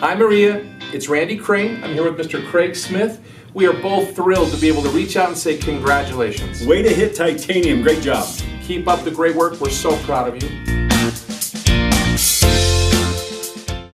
Hi, Maria. It's Randy Crane. I'm here with Mr. Craig Smith. We are both thrilled to be able to reach out and say congratulations. Way to hit titanium. Great job. Keep up the great work. We're so proud of you.